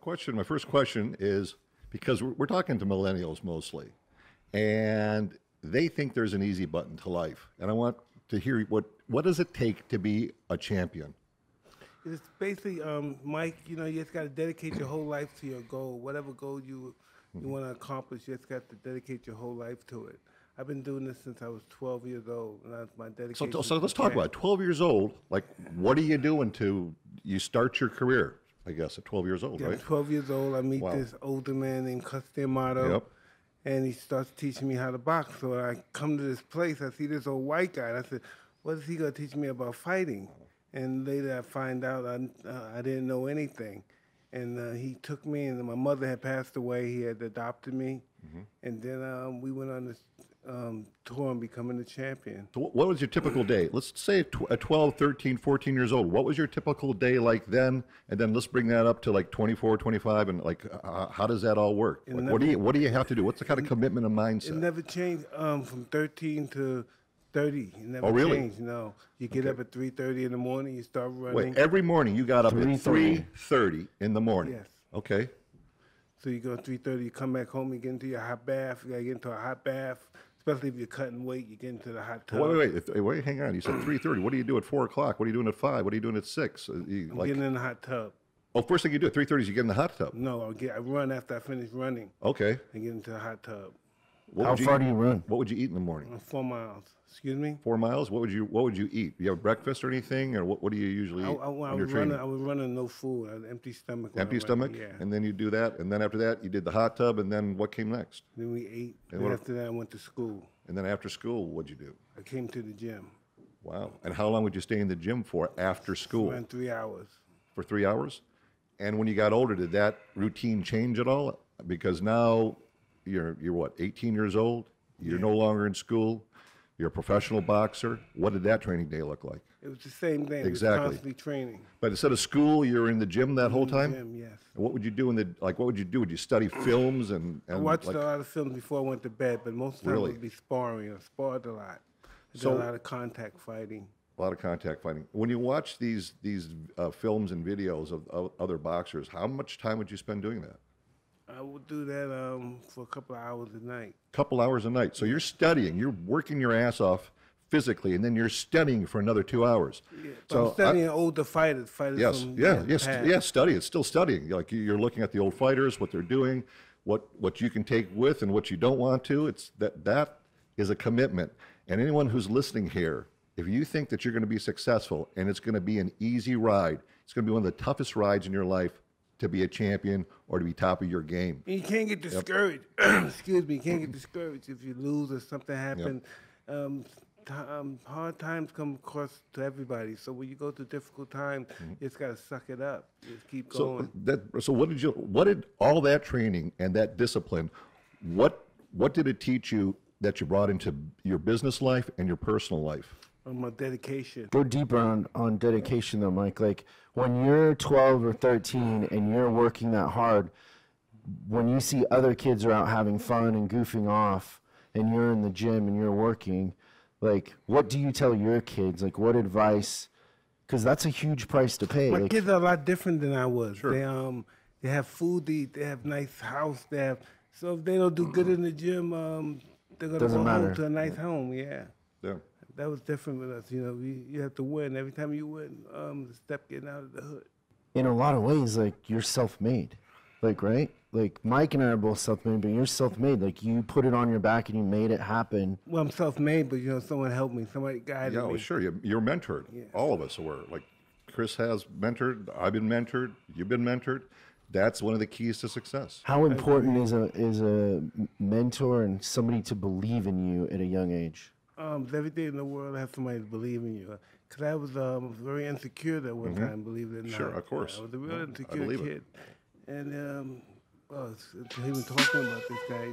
question, my first question is because we're, we're talking to millennials mostly, and they think there's an easy button to life, and I want to hear what what does it take to be a champion? It's basically, um, Mike. You know, you just got to dedicate your whole life to your goal. Whatever goal you you want to accomplish, you just got to dedicate your whole life to it. I've been doing this since I was 12 years old, and that's my So, dedication. so let's talk about it. 12 years old. Like, what are you doing to you start your career? I guess at 12 years old, Yeah, right? 12 years old, I meet Wow. this older man named Cus D'Amato. Yep. And he starts teaching me how to box. So I come to this place, I see this old white guy, and I said, What is he going to teach me about fighting? And later I find out I, uh, I didn't know anything. And uh, he took me, and my mother had passed away. He had adopted me. Mm-hmm. And then um, we went on this um, tour and becoming a champion. So, what was your typical day? Let's say tw- at 12, 13, 14 years old. What was your typical day like then? And then let's bring that up to like 24, 25, and like, uh, how does that all work? It Like, what do you what do you have to do? What's the kind of commitment and mindset? It never changed um, from 13 to 30. It never Oh, really? changed, no. You get up at 3.30 in the morning, you start running. Wait, every morning you got up at 3:30. 3:30 in the morning. Yes. Okay. So you go three thirty, you come back home, you get into your hot bath. You gotta get into a hot bath, especially if you're cutting weight. You get into the hot tub. Wait, wait, wait, wait. Hang on. You said 3:30. What do you do at four o'clock? What are you doing at five? What are you doing at six? Uh, You, I'm like, getting in the hot tub. oh, first thing you do at 3:30 is you get in the hot tub. No, I get I run after I finish running Okay. and get into the hot tub. What How far do you run? What would you eat in the morning? Uh, Four miles. Excuse me. Four miles. What would you What would you eat? You have breakfast or anything, or what, what do you usually I, eat I, I when you're was running. I was running no food. I had an empty stomach. Empty ran. stomach, Yeah. and then you do that, and then after that you did the hot tub, and then what came next? then we ate. And And what- after that, I went to school. And then after school, what'd you do? I came to the gym. Wow. And how long would you stay in the gym for after school? Ran three hours. For three hours? And when you got older, did that routine change at all? Because now you're you're what, 18 years old? You're no longer in school. You're a professional boxer. What did that training day look like? It was the same thing. Exactly. constantly training. But instead of school, you're in the gym that whole time. Gym, yes. And what would you do in the like? What would you do? Would you study films and, and I watched like, a lot of films before I went to bed, but most of the time Really? it would be sparring. I sparred a lot. I did So- a lot of contact fighting. a lot of contact fighting? When you watch these these uh, films and videos of, of other boxers, how much time would you spend doing that? I would do that um, for a couple of hours a night. couple hours a night. So you're studying, you're working your ass off physically, and then you're studying for another two hours. But so I'm studying older fighters, fighters yes, from yeah, yes, past. yes, study. It's still studying. Like you- you're looking at the old fighters, what they're doing, what what you can take with, and what you don't want to. It's that that is a commitment. And anyone who's listening here, if you think that you're going to be successful and it's going to be an easy ride, it's going to be one of the toughest rides in your life to be a champion or to be top of your game. You can't get discouraged. Excuse me. You can't get discouraged if you lose or something happen. Um, t- um, hard times come across to everybody. So when you go through difficult times, you just gotta suck it up. Just keep Mm-hmm. So going. that so what did you what did all that training and that discipline what what did it teach you that you brought into your business life and your personal life? On my dedication. Go deeper on, on dedication though, Mike. Like when you're 12 or 13 and you're working that hard, when you see other kids are out having fun and goofing off and you're in the gym and you're working, like what do you tell your kids? Like what advice? Because that's a huge price to pay. My Like, kids are a lot different than I was. Sure. They um they have food to eat, they have nice house, they have so if they don't do good in the gym, um they're gonna Doesn't go matter. home to a nice home, yeah. Yeah. That was different with us, you know. We, you have to win. Every time you win, um, the step getting out of the hood. in a lot of ways, like you're self-made, like right? Like Mike and I are both self-made, but you're self-made. Like you put it on your back and you made it happen. Well, I'm self-made, but you know, someone helped me. Somebody guided Yeah, me. well, sure. You, you're mentored. All of us were. Like Chris has mentored. I've been mentored. You've been mentored. That's one of the keys to success. How important is a is a m- mentor and somebody to believe in you at a young age? Um, everything in the world to have somebody to believe in you. Because I was um, very insecure at one time, believe it or not. Mm-hmm. Sure, of course. I was a real Yeah, insecure believe it. kid. And um, well, it's- it's even talking about this guy.